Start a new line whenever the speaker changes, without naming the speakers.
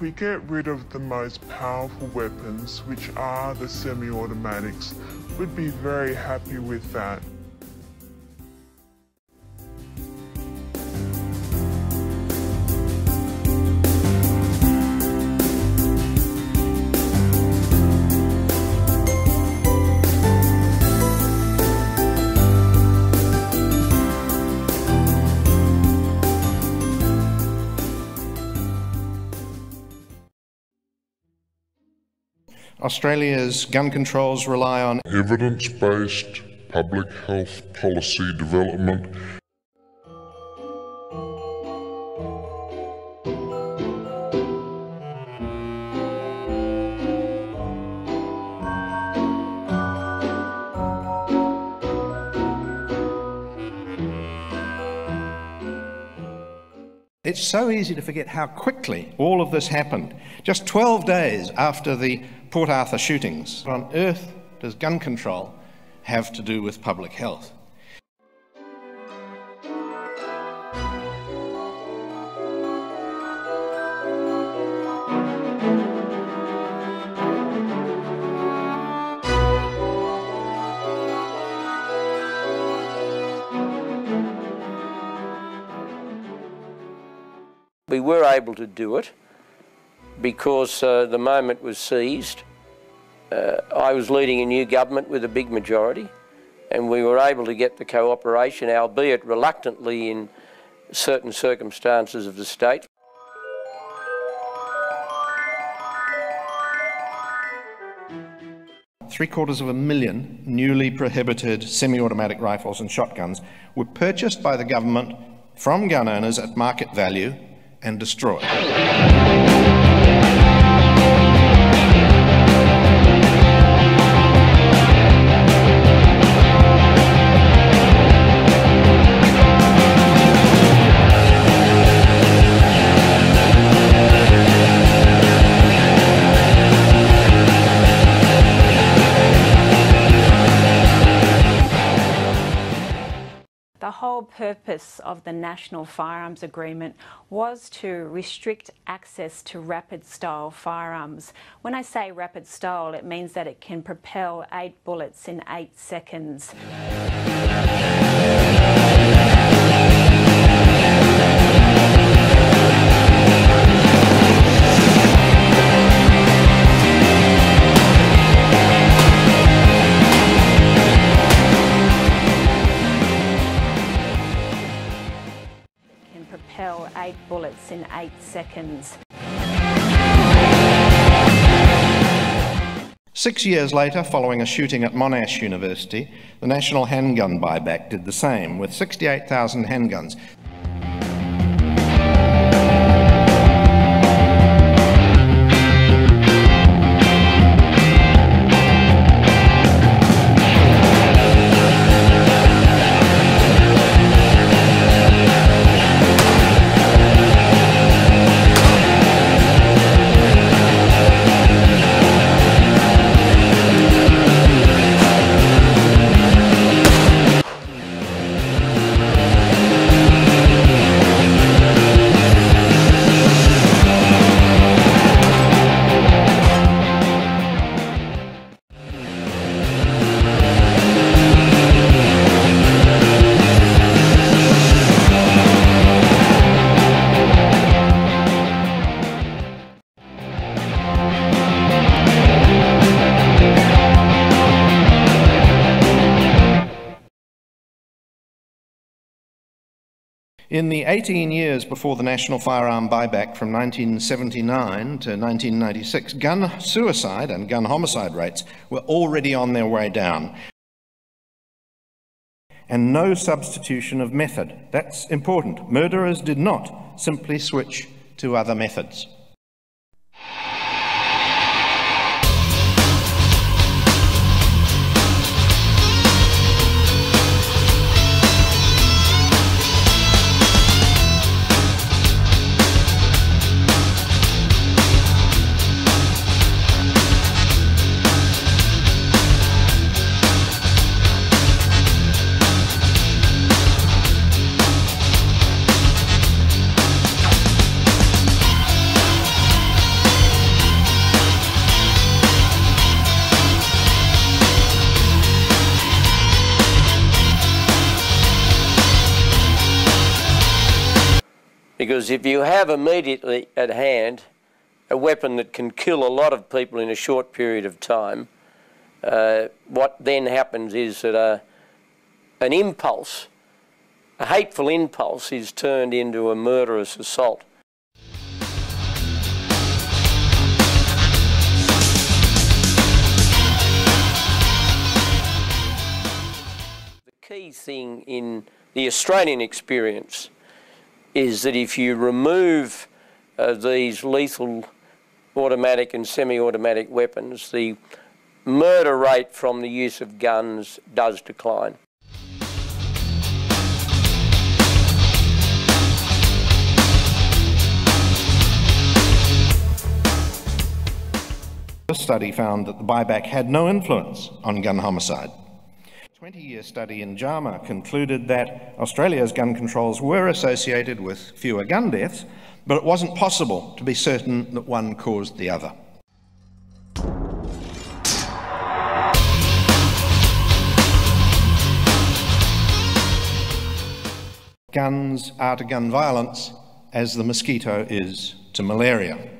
we get rid of the most powerful weapons, which are the semi-automatics, we'd be very happy with that.
Australia's gun controls rely on
evidence based public health policy development.
It's so easy to forget how quickly all of this happened. Just 12 days after the Port Arthur shootings. What on earth does gun control have to do with public health?
We were able to do it because uh, the moment was seized. Uh, I was leading a new government with a big majority, and we were able to get the cooperation, albeit reluctantly in certain circumstances of the state.
Three quarters of a million newly prohibited semi automatic rifles and shotguns were purchased by the government from gun owners at market value and destroyed.
The whole purpose of the National Firearms Agreement was to restrict access to rapid style firearms. When I say rapid style, it means that it can propel eight bullets in eight seconds. Propel eight bullets in eight seconds.
Six years later, following a shooting at Monash University, the National Handgun Buyback did the same, with 68,000 handguns. In the 18 years before the national firearm buyback from 1979 to 1996, gun suicide and gun homicide rates were already on their way down. And no substitution of method. That's important. Murderers did not simply switch to other methods.
Because if you have immediately at hand a weapon that can kill a lot of people in a short period of time, uh, what then happens is that a, an impulse, a hateful impulse, is turned into a murderous assault. The key thing in the Australian experience is that if you remove uh, these lethal automatic and semi-automatic weapons, the murder rate from the use of guns does decline.
The study found that the buyback had no influence on gun homicide. 20-year study in JAMA concluded that Australia's gun controls were associated with fewer gun deaths, but it wasn't possible to be certain that one caused the other. Guns are to gun violence as the mosquito is to malaria.